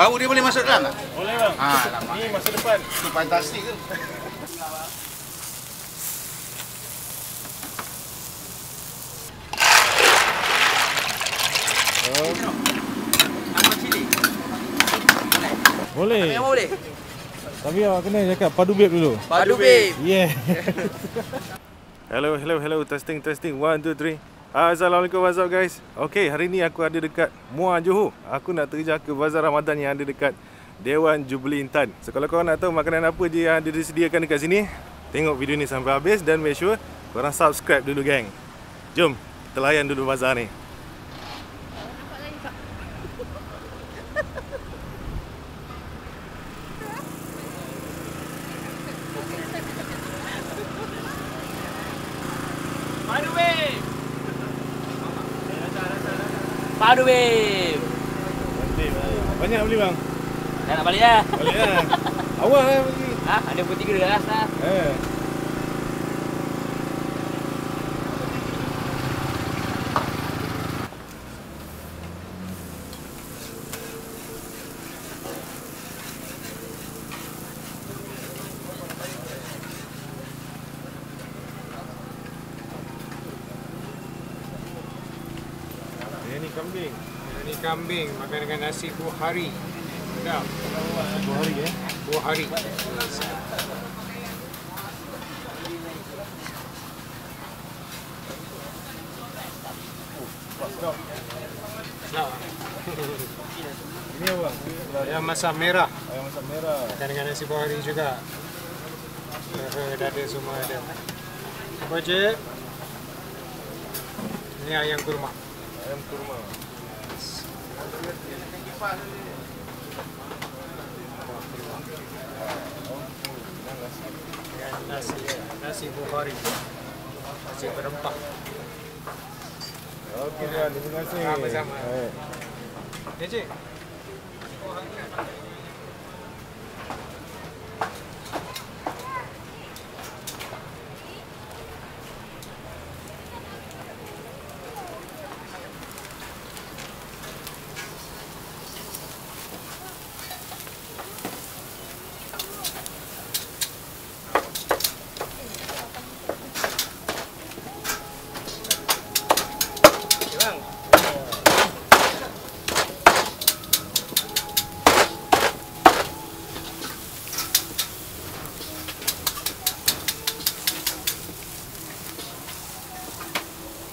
Baru dia boleh masuk dalam tak? Boleh bang. Ha, lama. Ni masa depan. Ini fantastik ke? Apa cili? Boleh. Mana boleh? Tapi awak kena cakap padu babe dulu. Padu babe. Yeah. hello, hello, hello. Testing, testing. One, two, three. Assalamualaikum, what's up guys? Okay, hari ni aku ada dekat Muar Johor. Aku nak terjah ke Bazar Ramadan yang ada dekat Dewan Jubilee Intan. So, kalau korang nak tahu makanan apa je yang ada disediakan dekat sini, tengok video ni sampai habis dan make sure korang subscribe dulu, gang. Jom, kita layan dulu bazar ni. Padu babe. Padu babe. Banyak beli bang. Dah nak balik dah. Balik lah. Awak lah pergi. Ha, ada pun tiga dah lah. Eh. Ini kambing. Ini kambing makan dengan nasi buhari. Sedap. Dua hari eh. Buhari. Sedap. Ini apa? Ayam masak merah Ayam masak merah. makan dengan nasi buhari juga. Leher, dada semua ada. Apa je? Ini ayam kurma. Ayam kurma. Nasi nasi buhari. Nasi berempah. Okey terima kasih. Sama-sama. Ya cik.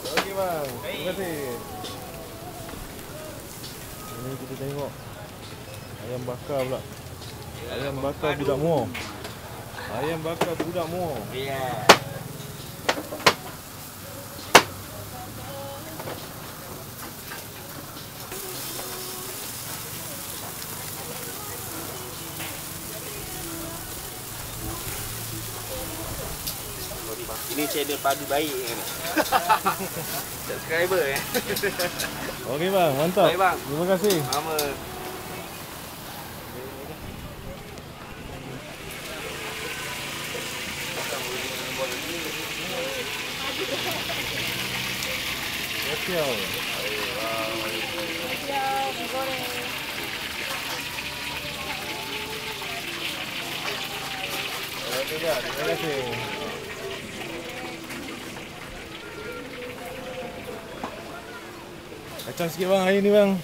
Okey bang. Terima kasih. Ini kita tengok ayam bakar pula. Ayam bakar budak muar. Ayam bakar Ya. Ini channel padu baik kan. Subscriber eh. Okey bang, mantap. Baik, bang. Terima kasih. Sama. Okey. Dah, terima kasih. Kacang sikit bang hari ni bang.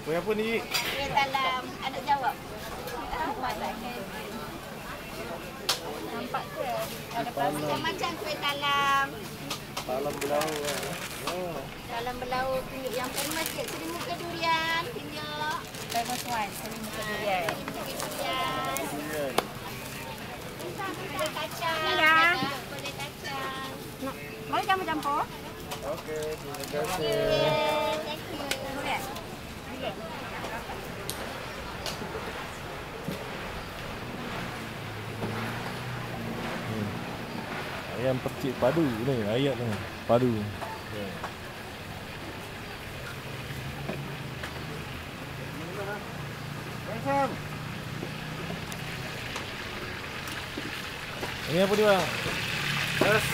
Kuih apa ni? Cik? Kuih talam. Anak jawab. Nampak tak? Nampak ke? Ada plastik. Macam kuih talam. Talam belau kan. Oh. Talam belau tunjuk yang famous ke? Seri muka durian. Tunjuk. Famous one. Seri muka durian. Seri muka durian. Durian. Kulit kacang. Ya. Kulit kacang. Boleh campur-campur? Okey, terima kasih. Okay, thank you. Boleh? Boleh. Ayam percik padu ni, ayat ni. Padu. Ini apa dia bang? Yes.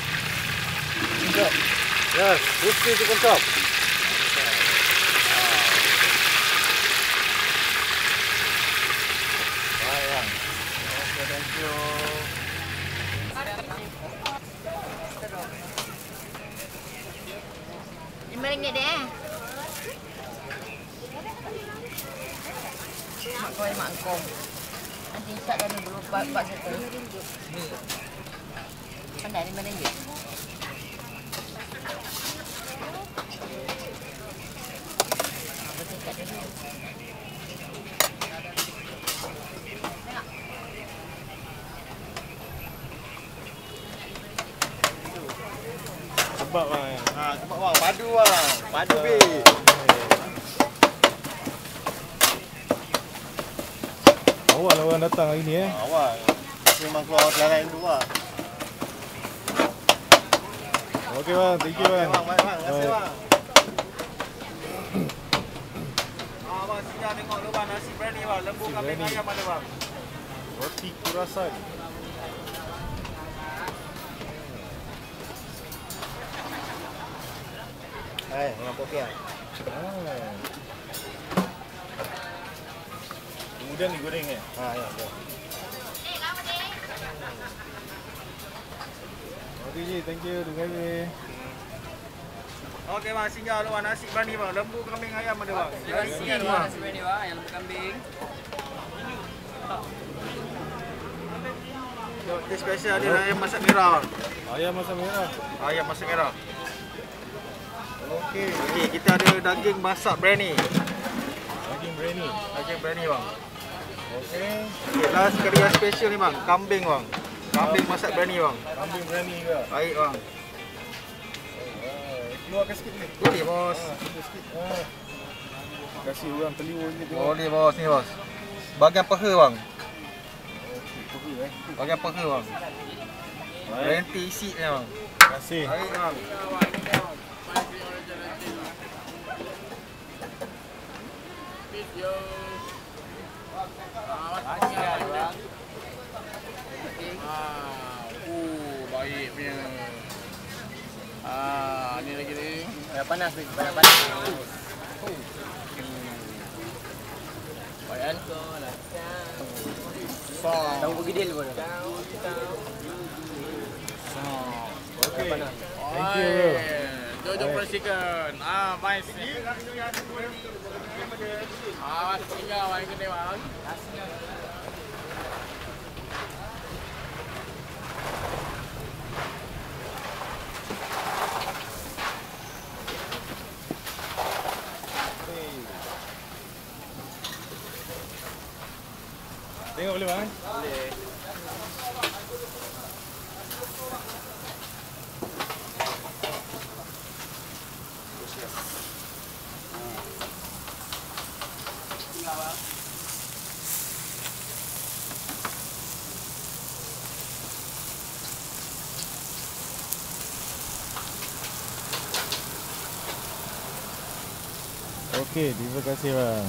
Chicken Yes, crispy chicken chop. ya deh. Mak kau yang mak Nanti isap dah dulu. Buat-buat. Ni. Pandai ni mana ni? Lah hari ni eh. Awak. Memang keluar selarai dulu lah. Okey bang, thank you bang. Bang, baik bang. Terima kasih bang. Ah, bang, sini tengok lu bang, nasi berani bang. Lembu kambing ayam ada bang. Roti kurasan. Hai, orang pokia. Ah. Kemudian digoreng eh. Ha, ya, ya. Okey ji, thank you. Terima kasih. Okey bang, singgah lu bang, nasi berani bang. Lembu kambing ayam ada bang. Terima kasih Dari bang, bang. nasi berani bang, yang lembu kambing. Dia special ada ayam masak merah bang. Ayam masak merah. Ayam masak merah. Okey. Okey, kita ada daging masak berani. Daging biryani. Daging berani bang. Okey. Okey, last kari yang special ni bang, kambing bang. Kambing masak berani bang. Kambing biryani ke? Baik bang. Ah, keluarkan sikit ni. Boleh bos. Ah, sikit. Ah. Kasih orang teliur ni tengok. Boleh bos ni bos. Bahagian peha bang. Eh. Bahagian peha bang. Baik. Renti isi ni bang. Terima kasih. Baik bang. Uh, baik punya. Ah, ni lagi ni. Panas ni, panas. Oh. Baik kan? Tahu bergedil pun. Okey. Thank you bro. Jojo Fried Chicken. Ah, nice. Ah, tinggal main kena bang. Tengok boleh bang? Okey, terima kasih bang.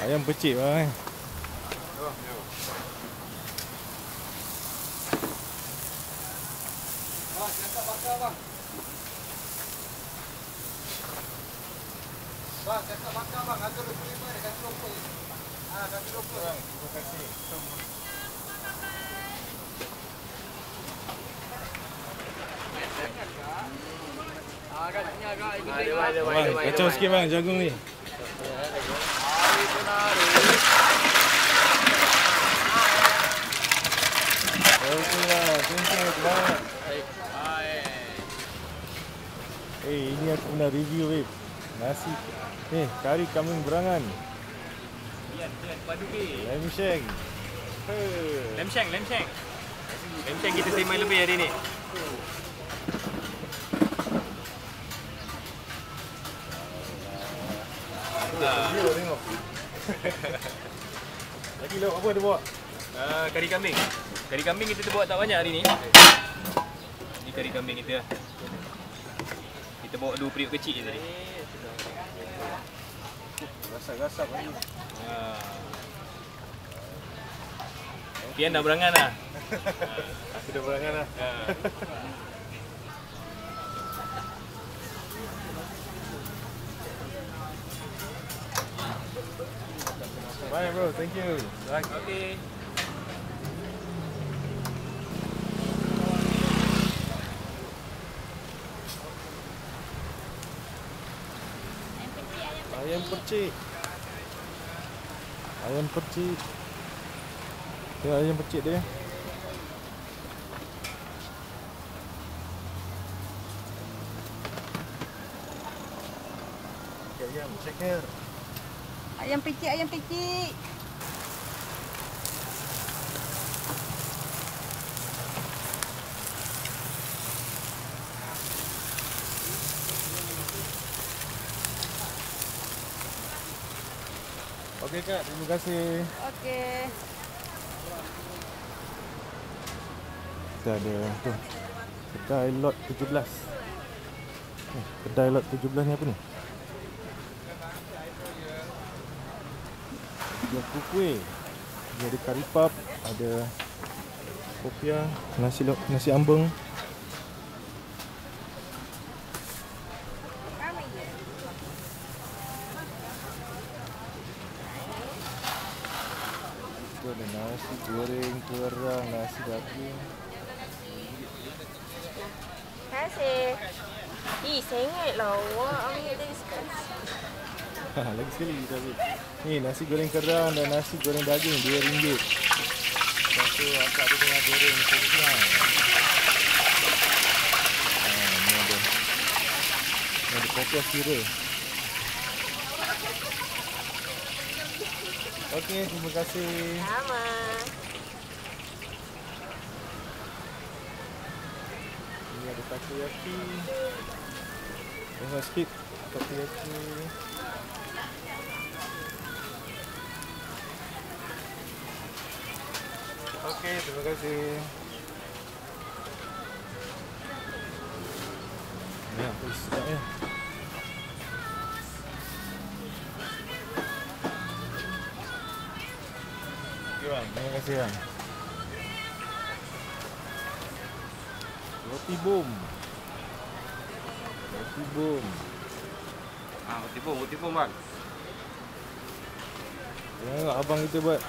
Ayam pecik bang. eh. Bang, kakak bakar bang. Harga RM25 dia kasi local. Ah, kasi local. Bang, terima kasih. Agak ni agak ikut Ada, dia. ada, Bang, kacau sikit bang jagung ni. Okey thank you bang. Baik. Eh, ini aku pernah review babe. Nasi Ni kari kambing berangan Yan, yan, padu ke. Lem sheng Lem sheng, lem sheng. Lem sheng kita sembang lebih hari ni. Video tengok Lagi lauk apa dia bawa? Uh, kari kambing. Kari kambing kita terbawa tak banyak hari ni. Ini kari kambing kita. Kita bawa dua periuk kecil je tadi. Gasap-gasap lagi Ha. Pian dah berangan lah. Aku dah berangan lah bro, thank you Bye. Okey. Ayam percik Ayam percik Ya ayam percik dia Ayam ceker Ayam picik, ayam picik. Okey kak, terima kasih Okey. Kita ada tu Kedai lot 17 eh, Kedai lot 17 ni apa ni? Dia kukuih Dia ada kari pap Ada Kopiah Nasi nasi ambeng Itu ada nasi goreng, kerang, nasi daging Kasih. Ih, sengit lah awak ambil dari. Ha, lagi sekali kita ambil. Ni nasi goreng kerang dan nasi goreng daging RM2. Lepas tu akak dia tengah goreng. Ha, ni ada. Ni ada kopiah kira. Okey, terima kasih. Sama. Ni ada takoyaki. Tengok sikit takoyaki. Okey, terima kasih. Ya, terus sedap ya. Terima kasih bang. Roti bom. Roti bom. Ah, roti bom, roti bom bang. Tengok abang kita buat.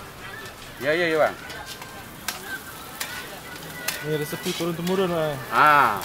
Ya, ya, ya bang. Ni resepi turun temurun bang. Ah,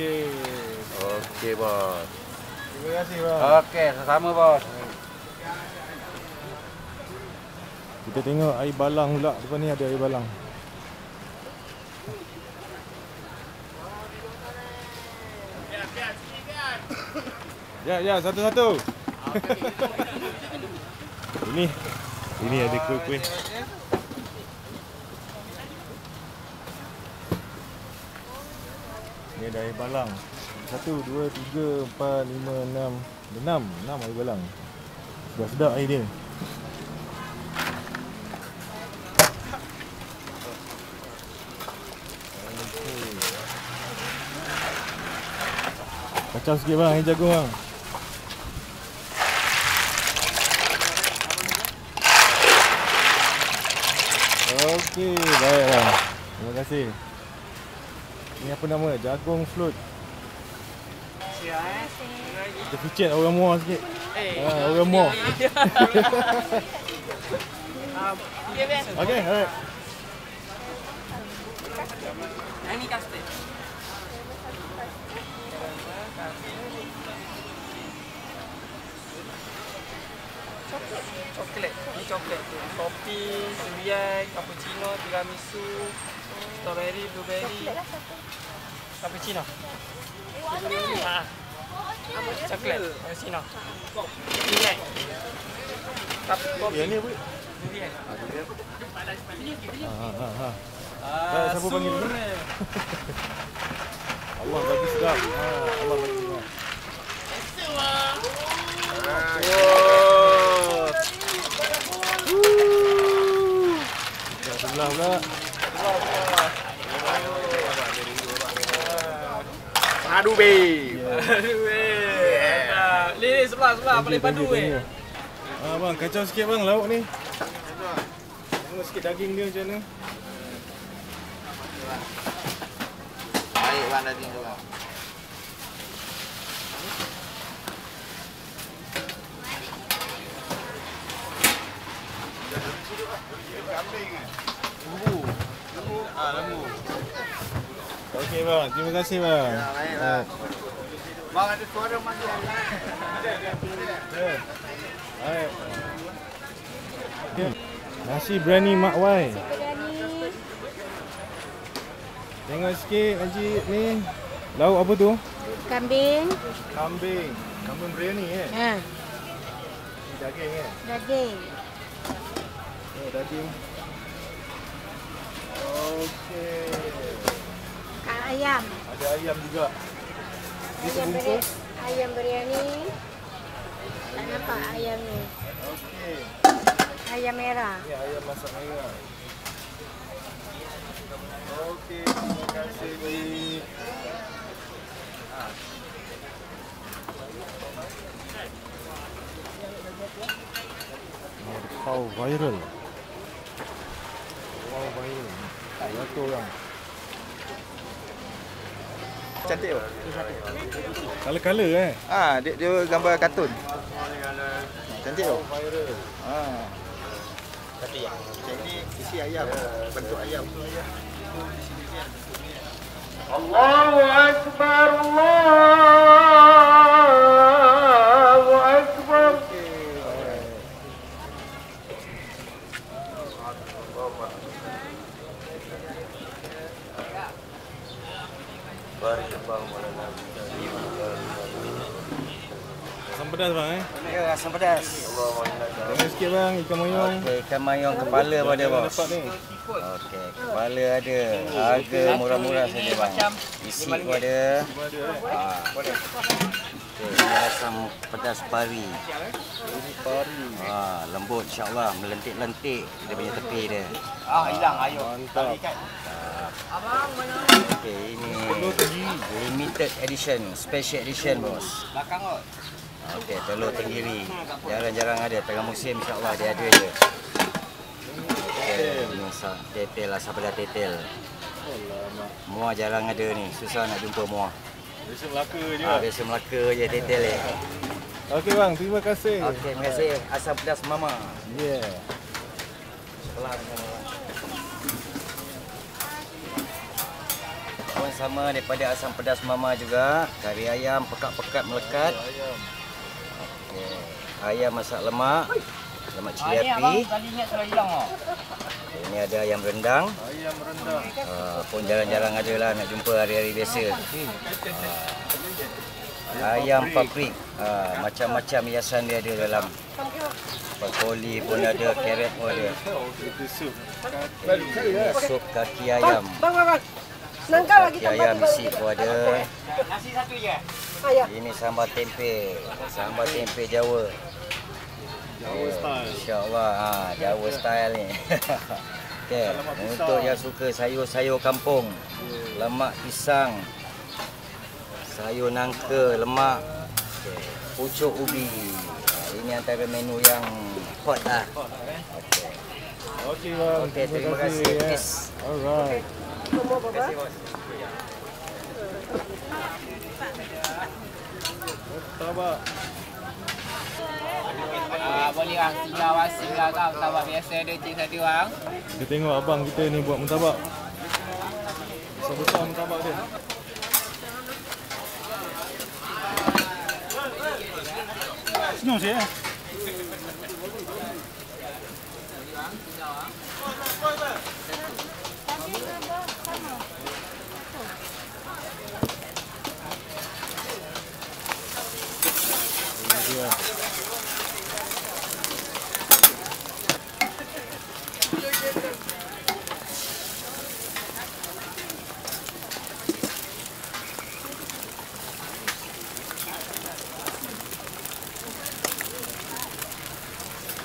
Okey. Okey. Okey, bos. Terima kasih bang. Okey, sama bos. Kita tengok air balang pula. Depan ni ada air balang. Ya, ya, satu-satu. ini, ini ada kuih-kuih. Ni ada air balang. Satu, dua, tiga, empat, lima, enam. Enam, enam air balang. Sudah sedap air dia. Kacau sikit bang, air jagung bang. Okey, baik bang. Terima kasih. Ini apa nama? Jagung float. Kita picit orang muar sikit. Ah, orang muar. Okay, alright. Coklat. Ni coklat tu. Kopi, durian, cappuccino, tiramisu, strawberry, blueberry. Cappuccino. Ha. Coklat, cappuccino. Durian. Kopi, kopi. Yang ni apa? Durian. Ha ha ha. Ah, siapa panggil ni? Allah bagi sedap. Ha, Allah bagi sedap. Woo. Kat sebelah pula. Padu be. Weh. Mantap. Ni, ni, sebelah, sebelah. Paling padu, thank you. Ah bang, kacau sikit bang lauk ni. Tengok sikit daging dia macam mana. Baik bang daging tu bang. Okey bang, terima kasih bang. baik, Ah, Bang ada suara manggil. Baik. Okay. Nasi berani Mak Wai. Tengok sikit Haji ni. Lauk apa tu? Kambing. Kambing. Kambing biryani eh. Ha, daging eh. daging. Oh, daging. Okey. Ayam. Ada ayam juga. Ayam sebungkus. biryani. Ayam biryani. Tak nampak ayam ni. Okey. Ayam merah. Ni ayam masak merah. Okey, terima kasih baik. Kau viral. Wow viral. Satu orang. Cantik tu. Kala-kala eh. Ah, dia, dia gambar kartun. Cantik tu. Viral. Ah. Cantik. Macam ni isi ayam. Bentuk ayam. Allahu eh. Ya, asam pedas. Tengok sikit bang ikan mayong. Okey, ikan mayong kepala pun ada Yang bos. Okey, kepala ada. Harga murah-murah saja bang. Isi pun ada. Ah. Okey, ini asam pedas pari. Pari. Ah, lembut insya-Allah, melentik-lentik dia punya tepi dia. Ah, hilang ayo. Mantap. Okey, ini limited edition, special edition bos. Belakang kot. Okey, telur tenggiri. Jarang-jarang ada, tengah musim insya-Allah dia ada je. Okey, sa- tetel asam pedas tetel. Muar jarang ada ni, susah nak jumpa muar. Biasa Melaka je. Ah, biasa Melaka je tetel ni. Okey bang, terima kasih. Okey, terima kasih. Asam pedas mama. Yeah. Sebelah sana. Pun sama daripada asam pedas mama juga. Kari ayam pekat-pekat melekat. Ayam masak lemak. Lemak cili api. Oh. Ini ada ayam rendang. Ayam rendang. Uh, pun jarang-jarang ada lah nak jumpa hari-hari biasa. Uh, ayam paprik. Uh, macam-macam hiasan dia ada dalam. Brokoli pun ada, carrot pun ada. Itu sup. Kaki ayam. Bang, bang, bang. Nangkal lagi Kaki ayam isi pun ada. Nasi satu je. Ayah. Ini sambal tempe. Sambal tempe Jawa. Jawa style. InsyaAllah. Ha, Jawa style ni. okay. Untuk yang suka sayur-sayur kampung. Lemak pisang. Sayur nangka, lemak. Okay. Pucuk ubi. Ha, ini antara menu yang hot lah. Okay. Okey bang. Okey, terima kasih. ya. Peace. Alright. Martabak. Ah, boleh lah. Singgah wasing lah kau. Tabak biasa ada cik satu orang. Kita tengok abang kita ni buat martabak. Besar-besar martabak dia. Senyum saya. Ini dia.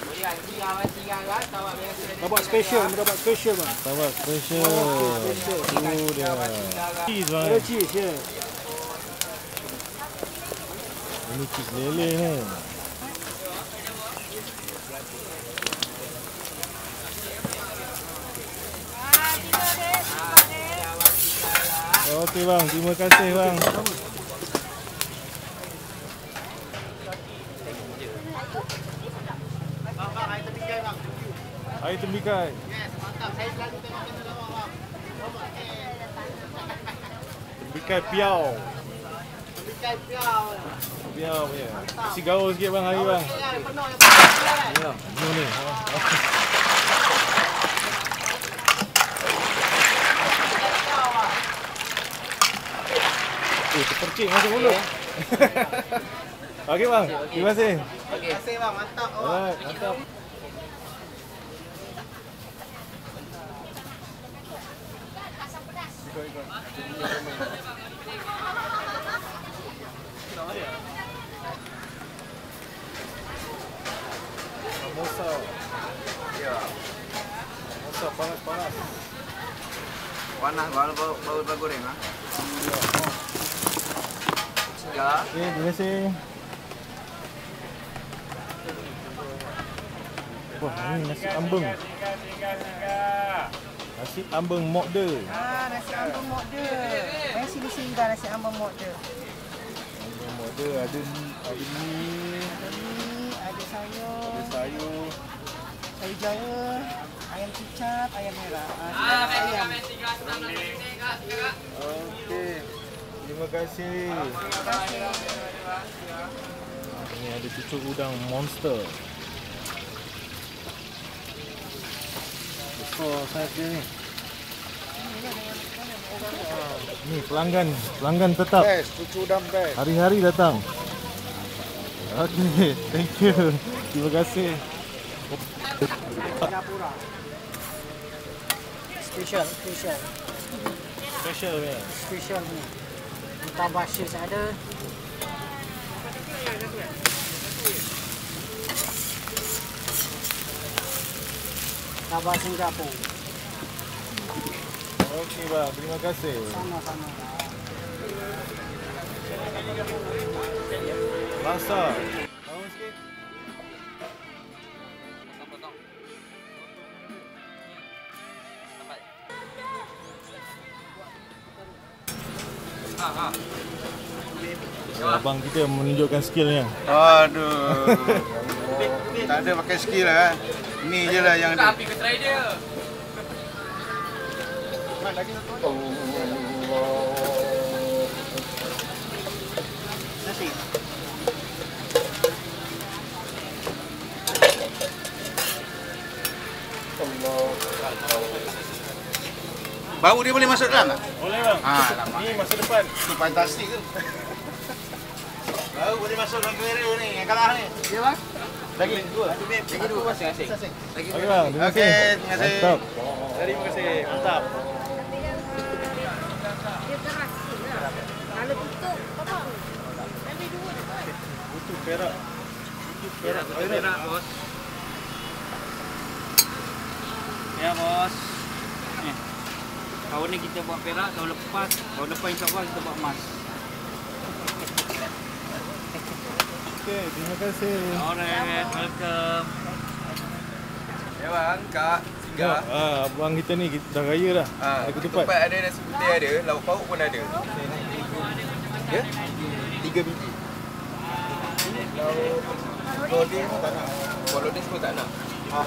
Boleh lah. Singgah wasing lah kau. Tabak biasa ada Dapat special, dapat special bang. Martabak special. Tu dia. Cheese bang. Ada cheese ya. Ini cheese lele ni. Okey bang, terima kasih bang. Air tembikai. Tembikai piau. Piau punya. Kasi gaul sikit bang hari bang. Ya, ni ni. Eh, terpercik masuk mulut. Okey bang, terima kasih. Terima kasih bang, mantap. Alright, mantap. Ya. Samosa panas-panas. Panas baru baru baru, goreng ah. Tiga. Okey, terima kasih. Wah, ni nasi ambeng. Nasi ambeng mok de. Ah, nasi ambeng mok de. Main sini singgah nasi ambeng mok de. Ambeng mok de ada ada ni, ada sayur, ada sayur. sayur jawa, ayam kicap, ayam merah. Ah, ayam. Okey. Terima kasih. Ini ada cucuk udang monster. Besar saiz dia ni. Ni pelanggan, pelanggan tetap. Best, cucu udang best. Hari-hari datang. Okey, thank you. Terima kasih. Special, special, Special ni. special ni. Tambah cheese ada. Tambah Singapura. Okey bang, terima kasih. Sama-sama. Rasa. Tahu sikit. Abang kita menunjukkan skillnya. Aduh. tak ada pakai skill lah. Ni je lah yang ada. Api ke try dia. Bau dia boleh masuk dalam tak? Boleh bang. Ah, lama. Ni masa depan. Ni fantastik tu. Bau boleh masuk dalam kamera ni. Yang kalah ni. Ya bang? Lagi dua. Lagi dua. Masing-masing. Okey bang, terima Okey, kasih. terima kasih. Mantap. Terima kasih. Mantap. Dia keras. Kalau tutup, apa? Ambil dua dekat. Butuh perak. Perak, perak, bos. Ya, bos. Ni. Tahun ni kita buat perak, tahun lepas, tahun depan insyaAllah kita buat emas. Okey, terima kasih. Alright, welcome. Ya bang, kak. Tiga. Ah, abang kita ni kita dah raya dah. Ah, Hari ketupat. ketupat ada, nasi putih ada, lauk pauk pun ada. Ya? Tiga biji. Loading tak nak. Bolognese pun tak nak. Ah,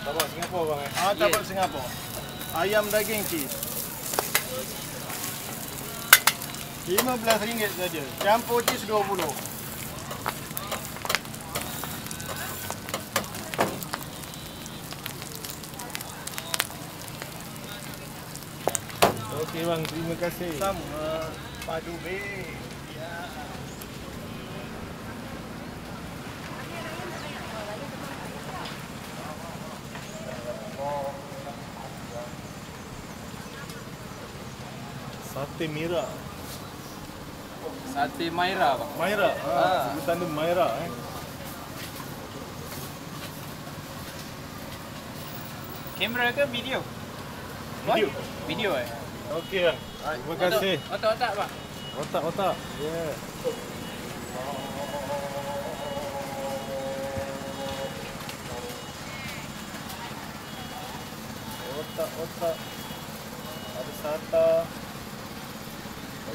Tabak Singapura bang eh. Ah, dapat Singapura. Ayam daging cheese. RM15 saja. Campur cheese RM20. Okey bang, terima kasih. Sama padu be. Sate Mira. Sate Maira bang. Maira. Ah, sebutan dia Maira eh. Kamera ke video? Video. Video eh? Okey. Terima kasih. Otak-otak bang. Otak-otak. Yeah. Otak-otak. Ada sata.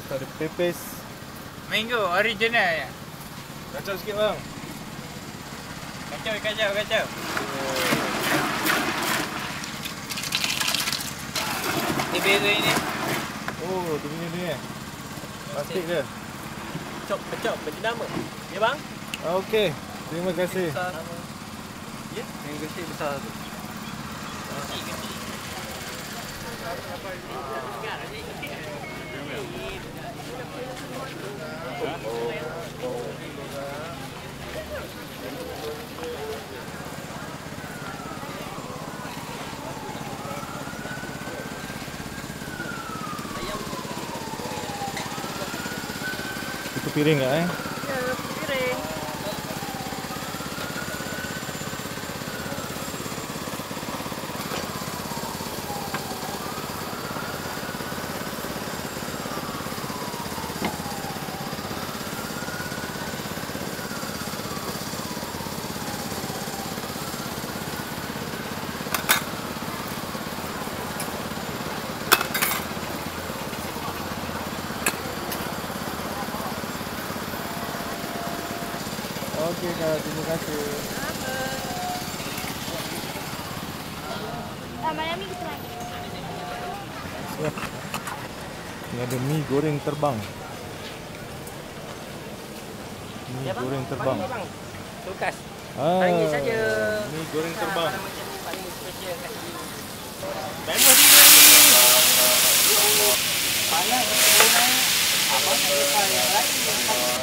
Tu ada pepes. Mango original ya. Kacau sikit bang. Kacau kacau kacau. Ni beza ini. Oh, dia punya ni eh. Plastik dia. Kacau kacau macam nama. Ya bang? Okey. Terima kasih. Ya, yang kecil besar tu. Itu piring tak eh? Okey kak, terima kasih. Ah, malam ni kita lagi. Ini ada mi goreng terbang. Mi goreng terbang. Tukas. Ah, Panggil saja. Mi goreng terbang. Paling special kat sini. Famous Panas. Apa lepas yang lain?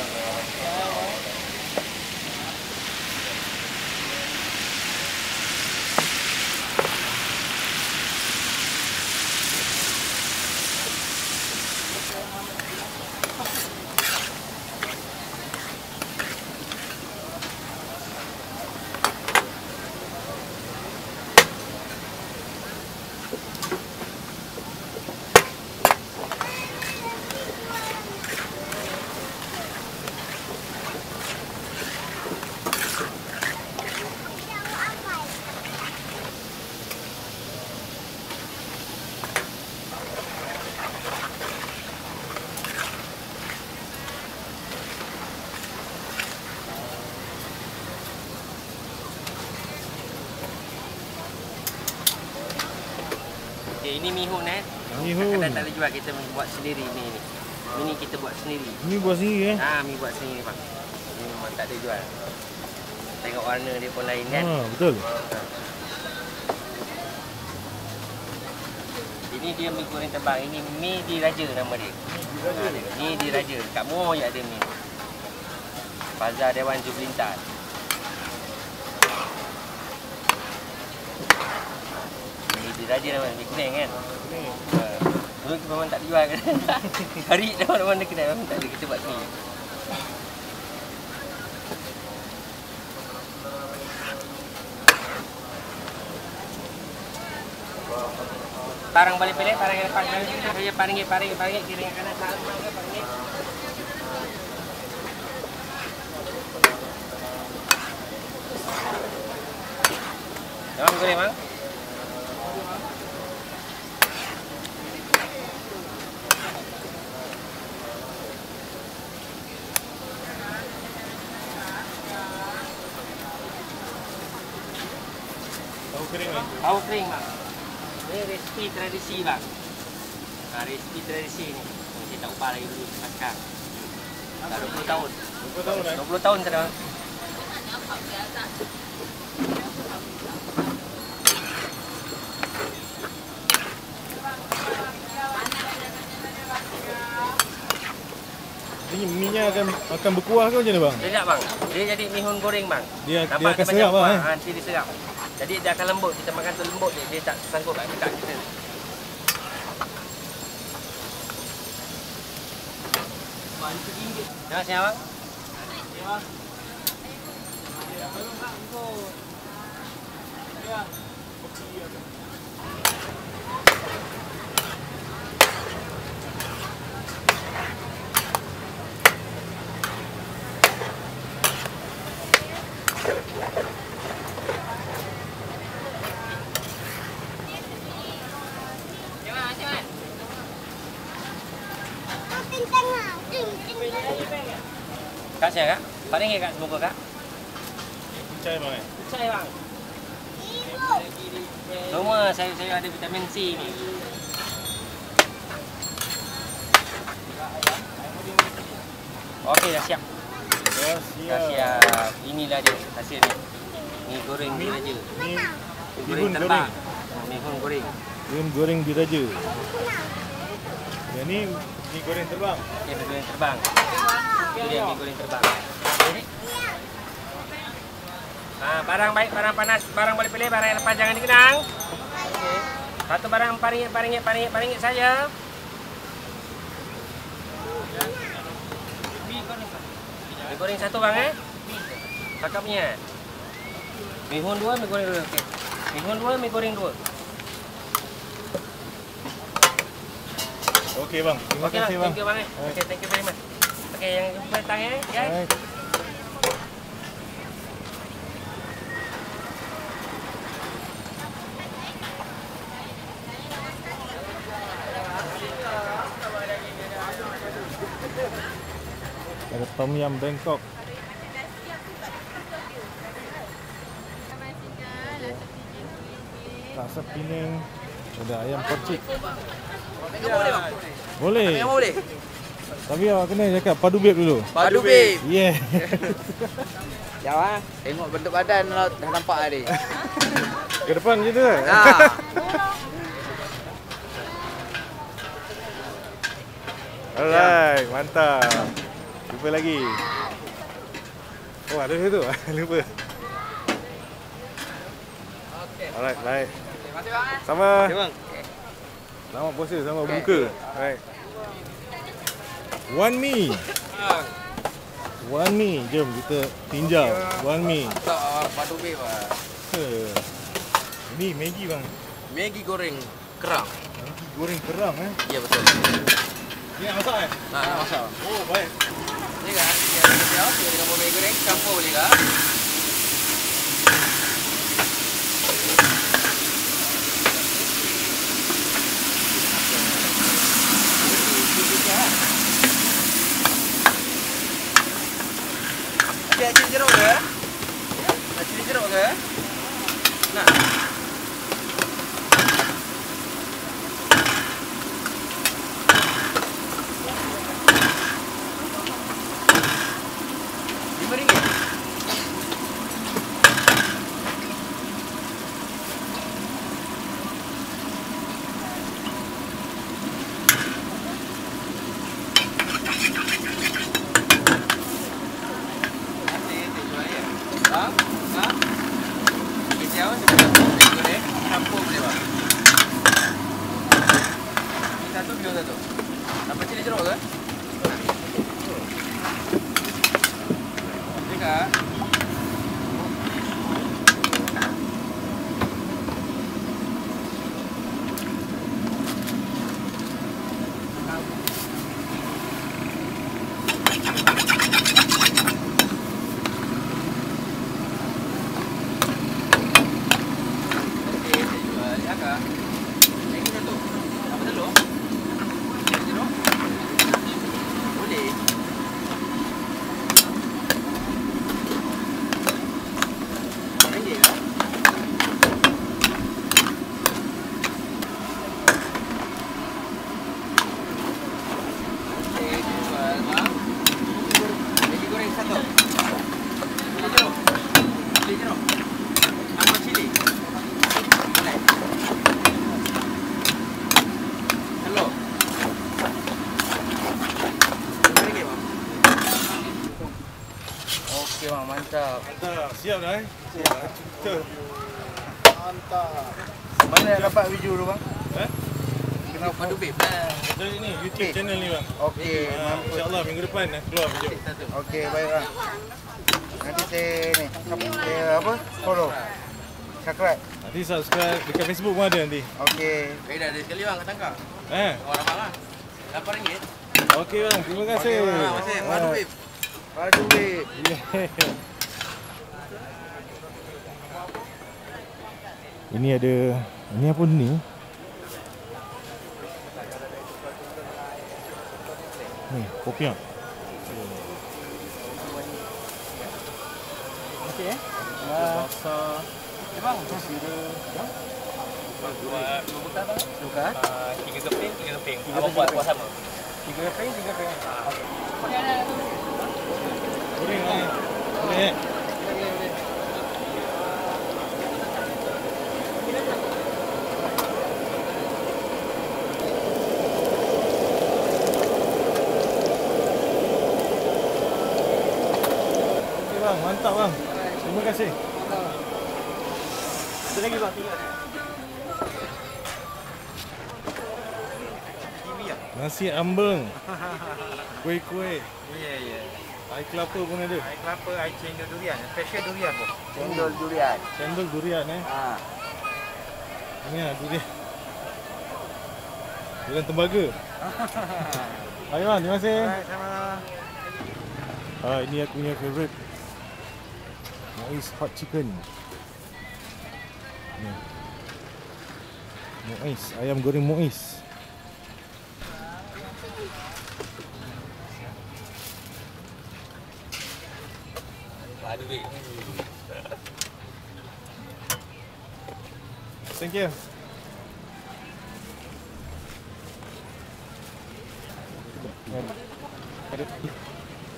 Okay, ini mihun eh. Mihun. Kadang tak boleh jual kita buat sendiri ni ni. Ini kita buat sendiri. Ni buat sendiri eh? Ah, mi buat sendiri bang. Ini memang tak ada jual. Tengok warna dia pun lain kan. Ha, betul. Ini dia mi goreng tebang. Ini mi diraja nama dia. Ha, dia. Ni diraja. Kat ada mi. Bazar Dewan Jublintan. Ni diraja nama dia. Mi kuning kan. Ha. Dulu kita memang tak dijual kan. Cari dah mana-mana kedai memang tak ada. Kita buat sendiri. parang balik pilih, parang yang pilih, saya paringi, paringi, paringi, kiri yang kanan, salah, paringi, paringi. Jangan goreng, bang. Kering. Tahu kering, bang. Ini resipi tradisi, bang. Ha, resipi tradisi ni. Ni Saya tak upah lagi dulu sampai sekarang. Dah 20 tahun. 20 tahun eh? 20 tahun sekarang. Ini minyak akan akan berkuah ke macam mana bang? Sedap bang. Dia jadi mihun goreng bang. Dia- Nampak dia akan serap, bang, eh? Ha, nanti dia serap. Jadi dia akan lembut. Kita makan tu lembut dia. Dia tak sanggup kat dekat kita. Jangan siapa bang? Kak siapa kak? Paling kak semoga kak? Percaya bang eh? Percaya bang. Semua sayur-sayur ada vitamin C ni. Okey dah siap. Dah siap. Inilah dia hasil ni. Ni goreng ni raja. Ni Goreng terbang. goreng. Ni pun goreng. Bihun goreng diraja. Yang ni ni goreng terbang. Dia goreng terbang. Itu dia mi goreng terbang. Ha, barang baik, barang panas, barang boleh pilih, barang yang lepas jangan dikenang. Okey. Satu barang paringit, paringit, paringit, paringit saja. Mi goreng satu bang eh. Kakak punya. Mihun dua, mi goreng dua. Okey. Mihun dua, mi goreng dua. Okey bang. Terima kasih bang. bang. Thank you bang eh. Okey, thank you very much. Okey, yang jumpa datang eh, guys. Alright. Ada tom yum Bangkok. Rasa pining. Ada ayam percik. Boleh. Boleh. Tapi awak kena cakap padu beb dulu. Padu babe. Yeah. Jauh ah. Tengok bentuk badan dah dah nampak tadi. Ke depan je tu. kan? Ha. Alright, mantap. Jumpa lagi. Oh, ada situ. Lupa. Alright, baik. Terima kasih bang. Sama. Okey bang. Selamat puasa, selamat berbuka. Alright. One mi. One mi. Jom kita tinjau. One mi. Tak padu ah. Ha. Ini Maggi bang. Maggi goreng kerang. Maggi goreng kerang eh. Ya betul. Ni nak masak eh? Nah, nak masak. Oh, baik. Ni kan, ni ada dia, dia dengan Maggi goreng campur boleh ke? Dapat video tu bang? Eh? Kenapa? Padu beb lah. Dari ni YouTube channel ni bang. Okey, Ah, mampus. InsyaAllah minggu depan dah keluar video. Okey, baik bang. Nanti saya ni, saya apa? Follow. Subscribe. Nanti subscribe dekat Facebook pun ada nanti. Okey. Eh dah ada sekali bang kat tangkap. Eh? Orang abang lah. RM8. Okey bang, terima kasih. Terima kasih. Padu beb. Padu weh. Ini ada ini apa ni? Ni, kopiak. Okey eh. Rasa Bang, Buat dua butan bang. Suka? Ah, Tiga keping, tiga keping. Abang buat buat sama. Tiga keping, tiga keping. goreng ni. Boleh eh? Okey bang, mantap bang. Terima kasih. Ada lagi bang. Nasi ambeng. Kuih-kuih. Ya, ya. Air kelapa pun ada. Air kelapa, air cendol durian. Special durian bos. Cendol durian. Cendol durian eh. Ha. Ini lah durian. Durian tembaga. Bang, terima kasih. Baik, sama. Ah, ini aku punya favourite. Muiz hot chicken. Ni. Muiz, ayam goreng Muiz. Thank you.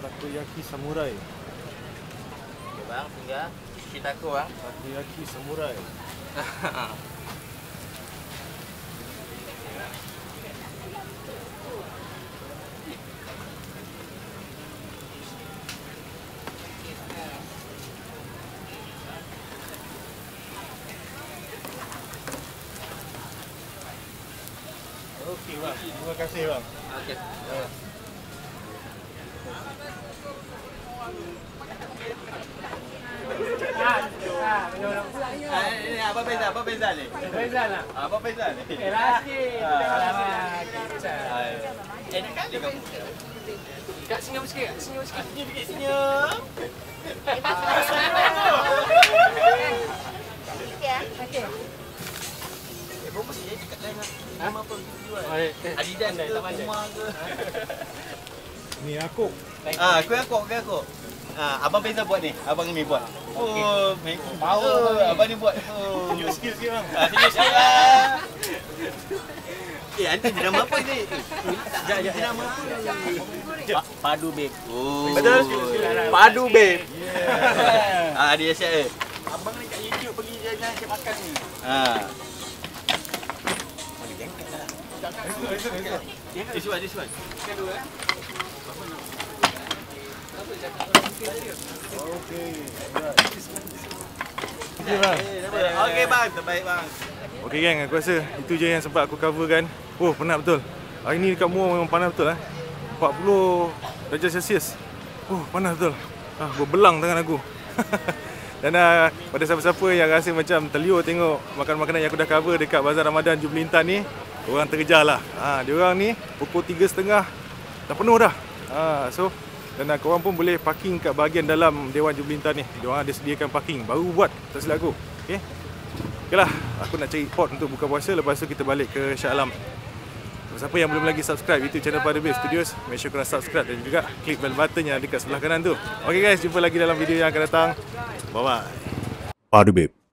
Takoyaki samurai. Bang, tinggal. Kita aku bang. Takoyaki samurai. Okey bang, terima kasih bang. Okey. Ah, ini apa beza? Apa beza ni? Beza lah. Apa beza ni? Elastik. Alamak, kicau. Enak kali kamu. Kak senyum sikit, Kak. senyum sikit. Senyum sikit, senyum. Eh, berapa sih eh, dekat lain Nama apa kita jual? Adidas ke Puma ke? Ni aku. Ah, aku aku aku aku. Ah, abang Beza buat ni. Abang ni buat. Oh, power. abang ni buat. Oh. Tunjuk skill sikit bang. Ah, tunjuk sikit lah. Eh, anti drama apa ni? Jap, jap, drama apa? Pa- Padu babe. Oh. Betul? Padu babe. Ah, dia siap eh. Abang ni kat YouTube pergi jalan cari makan ni. Ah. This one, this one. Okey bang. Okey bang, terbaik bang. Okey gang, aku rasa itu je yang sempat aku cover kan. Oh, penat betul. Hari ni dekat Muar memang panas betul eh. 40 darjah Celsius. Oh, panas betul. Ah, berbelang tangan aku. Dan uh, pada siapa-siapa yang rasa macam terliur tengok makanan-makanan yang aku dah cover dekat Bazar Ramadan Jublintan ni, orang terkejar lah. Ha, diorang ni pukul 3.30 dah penuh dah. Ha, so dan uh, korang pun boleh parking kat bahagian dalam Dewan Jublintan ni. Diorang ada sediakan parking. Baru buat, tak silap aku. Okay? Okay lah, aku nak cari pot untuk buka puasa Lepas tu kita balik ke Shah Alam Siapa yang belum lagi subscribe YouTube channel Pada Babe Studios Make sure korang subscribe dan juga klik bell button yang dekat sebelah kanan tu Okay guys, jumpa lagi dalam video yang akan datang Bye bye Pada Babe